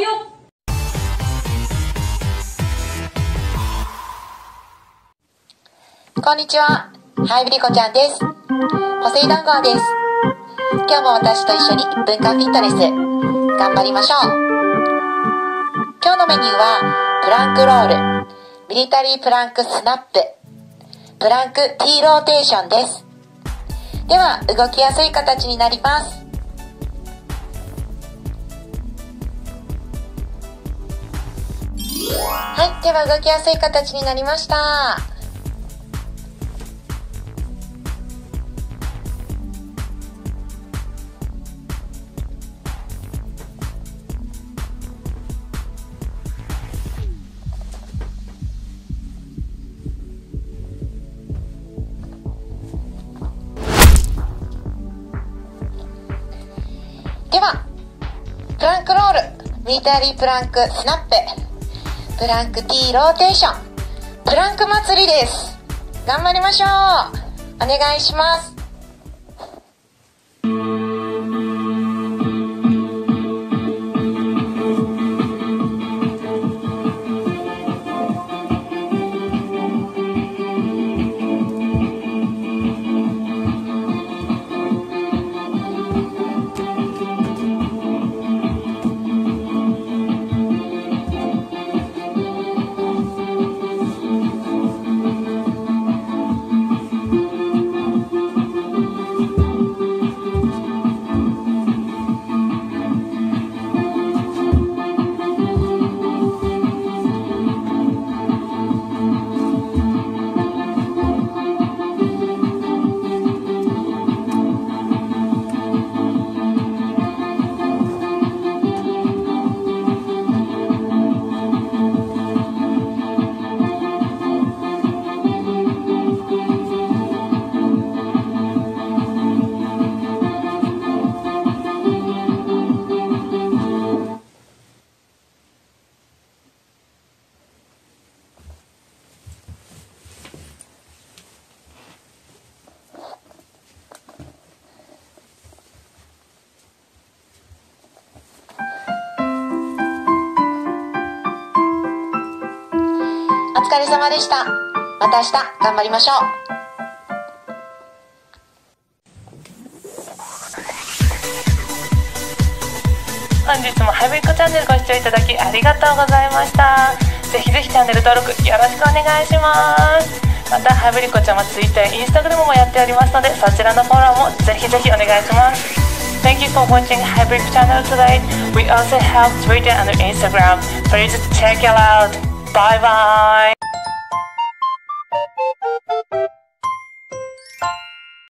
ビオこんにちは。ハイぶりっ子ちゃんです。ポセイドン号です。今日も私と一緒に1分間フィットネス、頑張りましょう。今日のメニューは、プランクロール、ミリタリープランクスナップ、プランク T ローテーションです。では、動きやすい形になります。はい、では動きやすい形になりました。では、プランクロール、ミリタリープランクスナップ、プランク T ローテーション、プランク祭りです。頑張りましょう。お願いします。お疲れ様でした。また明日頑張りましょう。本日もハイブリッコチャンネルご視聴いただきありがとうございましたぜひぜひチャンネル登録よろしくお願いしますまたハイブリッコちゃんは Twitter インスタグラムもやっておりますのでそちらのフォローもぜひぜひお願いします Thank you for watching Hybrid channel today. We also have Twitter and Instagram. Please check it out. 拜拜